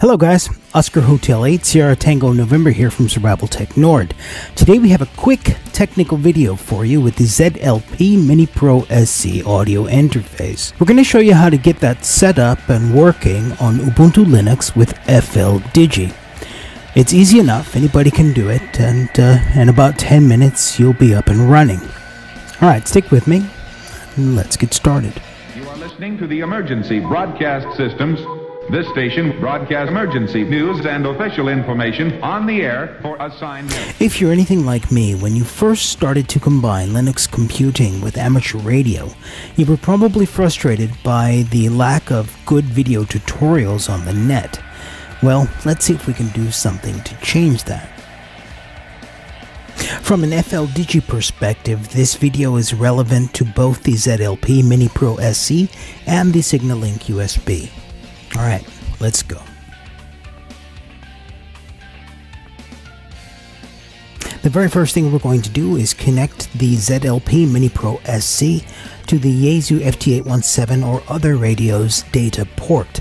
Hello guys, Oscar Hotel 8 Sierra Tango November here from Survival Tech Nord. Today we have a quick technical video for you with the ZLP Mini Pro SC audio interface. We're going to show you how to get that set up and working on Ubuntu Linux with FL Digi. It's easy enough, anybody can do it, and uh, in about 10 minutes you'll be up and running. Alright, stick with me, let's get started. You are listening to the emergency broadcast systems this station broadcasts emergency news and official information on the air for assigned. If you're anything like me, when you first started to combine Linux computing with amateur radio, you were probably frustrated by the lack of good video tutorials on the net. Well, let's see if we can do something to change that. From an FL Digi perspective, this video is relevant to both the ZLP Mini Pro SC and the SignaLink USB. All right, let's go. The very first thing we're going to do is connect the ZLP Mini Pro SC to the Yaesu FT817 or other radio's data port.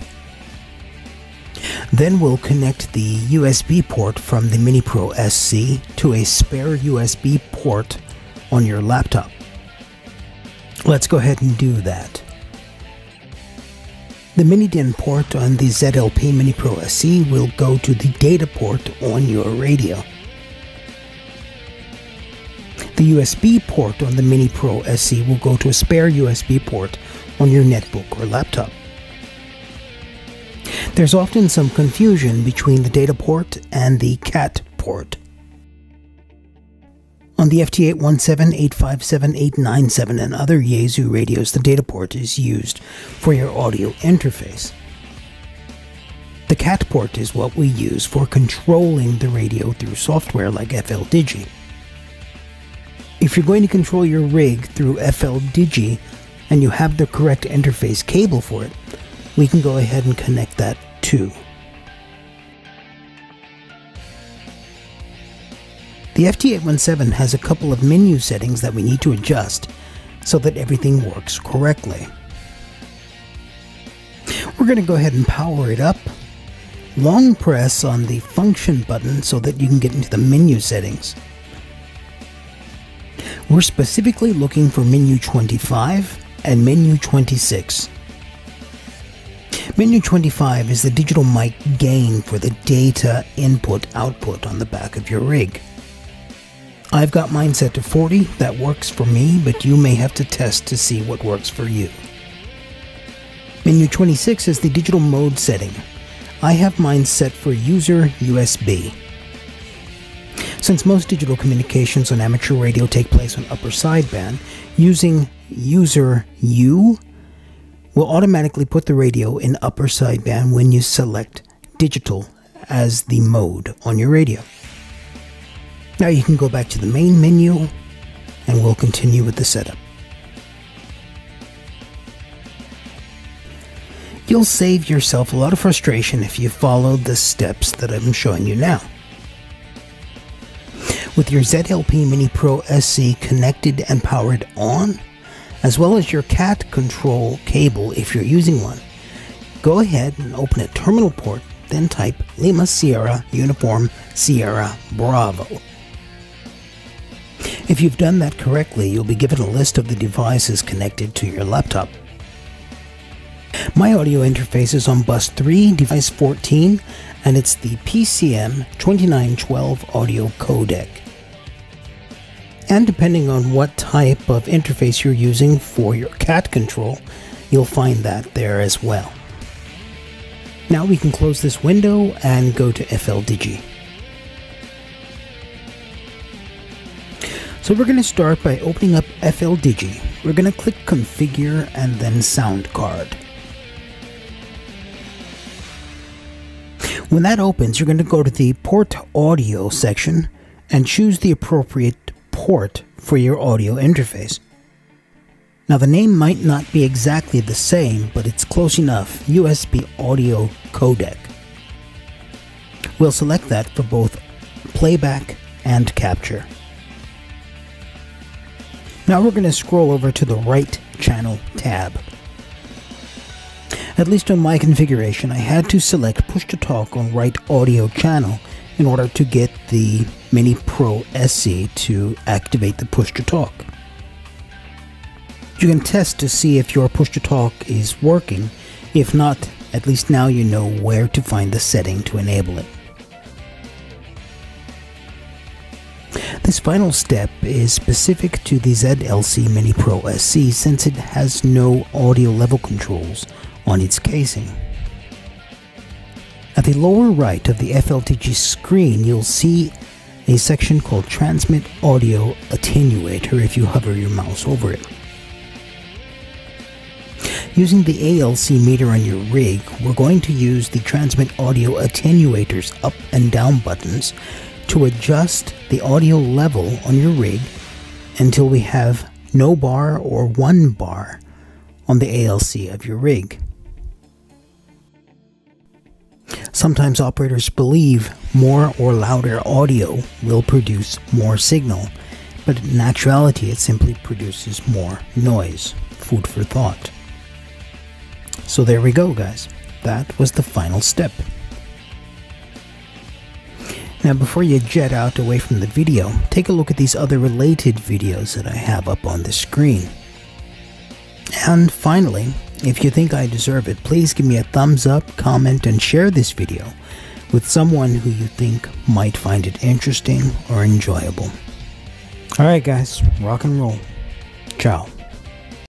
Then we'll connect the USB port from the Mini Pro SC to a spare USB port on your laptop. Let's go ahead and do that. The mini-DIN port on the ZLP Mini Pro SC will go to the data port on your radio. The USB port on the Mini Pro SC will go to a spare USB port on your netbook or laptop. There's often some confusion between the data port and the CAT port. On the FT817, 857, 897, and other Yaesu radios, the data port is used for your audio interface. The CAT port is what we use for controlling the radio through software like FL Digi. If you're going to control your rig through FL Digi and you have the correct interface cable for it, we can go ahead and connect that too. The FT817 has a couple of menu settings that we need to adjust so that everything works correctly. We're going to go ahead and power it up. Long press on the function button so that you can get into the menu settings. We're specifically looking for menu 25 and menu 26. Menu 25 is the digital mic gain for the data input output on the back of your rig. I've got mine set to 40. That works for me, but you may have to test to see what works for you. Menu 26 is the digital mode setting. I have mine set for user USB. Since most digital communications on amateur radio take place on upper sideband, using user U will automatically put the radio in upper sideband when you select digital as the mode on your radio. Now you can go back to the main menu and we'll continue with the setup. You'll save yourself a lot of frustration if you follow the steps that I'm showing you now. With your ZLP Mini Pro SC connected and powered on, as well as your CAT control cable if you're using one, go ahead and open a terminal port, then type Lima Sierra Uniform Sierra Bravo. If you've done that correctly, you'll be given a list of the devices connected to your laptop. My audio interface is on bus 3, device 14, and it's the PCM 2912 audio codec. And depending on what type of interface you're using for your CAT control, you'll find that there as well. Now we can close this window and go to FL So we're going to start by opening up FL Digi. We're going to click Configure and then Sound Card. When that opens, you're going to go to the Port Audio section and choose the appropriate port for your audio interface. Now the name might not be exactly the same, but it's close enough, USB Audio Codec. We'll select that for both playback and capture. Now we're going to scroll over to the right channel tab. At least on my configuration, I had to select push to talk on right audio channel in order to get the Mini Pro SC to activate the push to talk. You can test to see if your push to talk is working. If not, at least now you know where to find the setting to enable it. This final step is specific to the ZLP Mini Pro SC since it has no audio level controls on its casing. At the lower right of the FL Digi screen, you'll see a section called Transmit Audio Attenuator if you hover your mouse over it. Using the ALC meter on your rig, we're going to use the Transmit Audio Attenuator's up and down buttons to adjust the audio level on your rig until we have no bar or one bar on the ALC of your rig. Sometimes operators believe more or louder audio will produce more signal, but in actuality it simply produces more noise. Food for thought. So there we go guys, that was the final step. Now before you jet out away from the video, take a look at these other related videos that I have up on the screen. And finally, if you think I deserve it, please give me a thumbs up, comment, and share this video with someone who you think might find it interesting or enjoyable. Alright guys, rock and roll. Ciao.